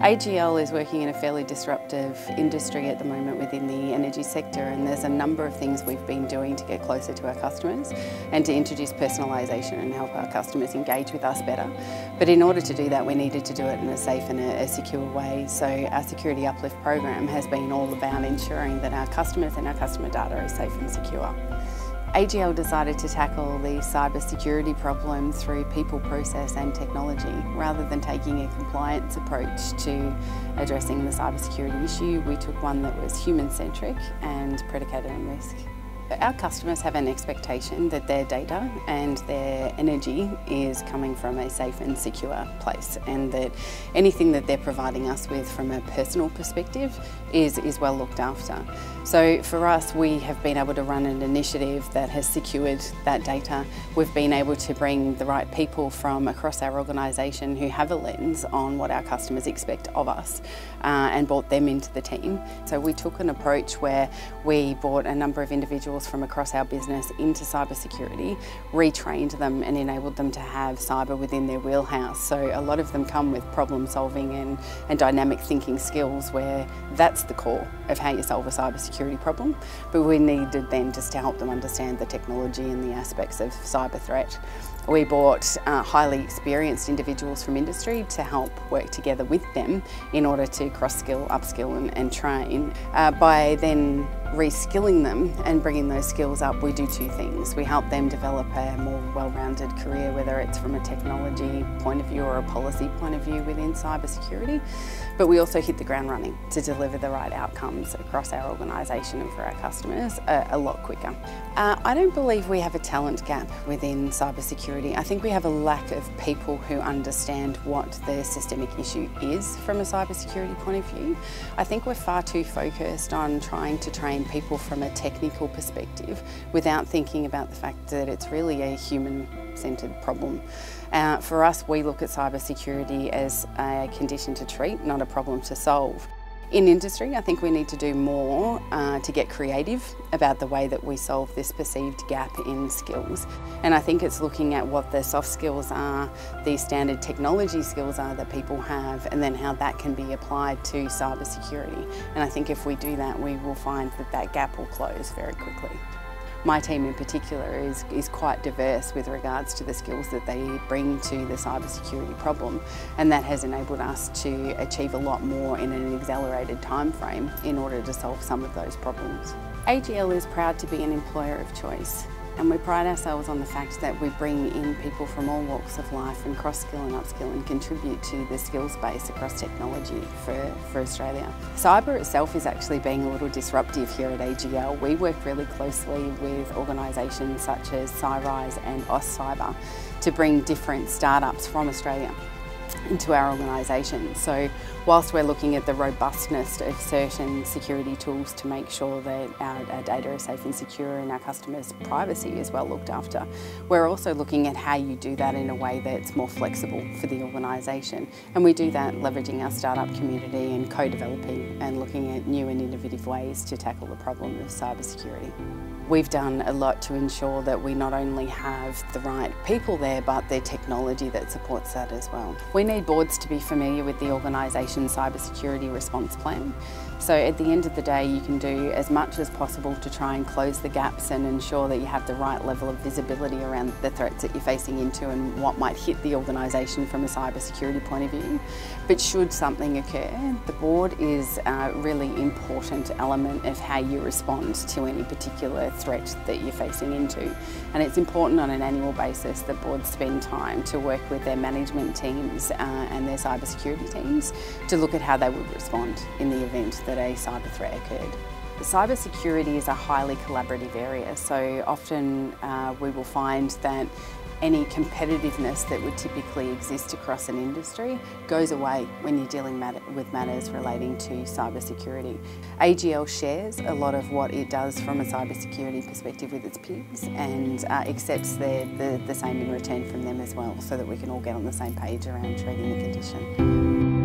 AGL is working in a fairly disruptive industry at the moment within the energy sector and there's a number of things we've been doing to get closer to our customers and to introduce personalisation and help our customers engage with us better. But in order to do that we needed to do it in a safe and a, a secure way so our Security Uplift program has been all about ensuring that our customers and our customer data is safe and secure. AGL decided to tackle the cyber security problem through people, process and technology. Rather than taking a compliance approach to addressing the cyber security issue, we took one that was human-centric and predicated on risk. Our customers have an expectation that their data and their energy is coming from a safe and secure place and that anything that they're providing us with from a personal perspective is, is well looked after. So for us, we have been able to run an initiative that has secured that data. We've been able to bring the right people from across our organisation who have a lens on what our customers expect of us uh, and brought them into the team. So we took an approach where we brought a number of individuals from across our business into cybersecurity, retrained them and enabled them to have cyber within their wheelhouse. So a lot of them come with problem solving and, and dynamic thinking skills where that's the core of how you solve a cybersecurity problem, but we needed then just to help them understand the technology and the aspects of cyber threat. We brought uh, highly experienced individuals from industry to help work together with them in order to cross-skill, upskill and, and train. Uh, by then reskilling them and bringing those skills up, we do two things. We help them develop a more well-rounded career, whether it's from a technology point of view or a policy point of view within cybersecurity, but we also hit the ground running to deliver the right outcomes across our organisation and for our customers a, a lot quicker. Uh, I don't believe we have a talent gap within cybersecurity. I think we have a lack of people who understand what the systemic issue is from a cybersecurity point of view. I think we're far too focused on trying to train train people from a technical perspective without thinking about the fact that it's really a human-centred problem. Uh, for us, we look at cybersecurity as a condition to treat, not a problem to solve. In industry, I think we need to do more uh, to get creative about the way that we solve this perceived gap in skills. And I think it's looking at what the soft skills are, the standard technology skills are that people have, and then how that can be applied to cyber security. And I think if we do that, we will find that that gap will close very quickly. My team in particular is, is quite diverse with regards to the skills that they bring to the cybersecurity problem and that has enabled us to achieve a lot more in an accelerated time frame in order to solve some of those problems. AGL is proud to be an employer of choice and we pride ourselves on the fact that we bring in people from all walks of life and cross-skill and upskill and contribute to the skills base across technology for, for Australia. Cyber itself is actually being a little disruptive here at AGL. We work really closely with organisations such as CyRise and AustCyber to bring different startups from Australia into our organisation. So whilst we're looking at the robustness of certain security tools to make sure that our, our, data is safe and secure and our customers' privacy is well looked after, we're also looking at how you do that in a way that's more flexible for the organisation. And we do that leveraging our startup community and co-developing and looking at new and innovative ways to tackle the problem of cybersecurity. We've done a lot to ensure that we not only have the right people there, but the technology that supports that as well. We need boards to be familiar with the organisation's cybersecurity response plan. So at the end of the day, you can do as much as possible to try and close the gaps and ensure that you have the right level of visibility around the threats that you're facing into and what might hit the organisation from a cybersecurity point of view. But should something occur, the board is a really important element of how you respond to any particular threat that you're facing into. And it's important on an annual basis that boards spend time to work with their management teams uh, and their cybersecurity teams to look at how they would respond in the event that a cyber threat occurred. Cybersecurity is a highly collaborative area, so often uh, we will find that any competitiveness that would typically exist across an industry goes away when you're dealing with matters relating to cybersecurity. AGL shares a lot of what it does from a cybersecurity perspective with its peers and uh, accepts the, the same in return from them as well so that we can all get on the same page around treating the condition.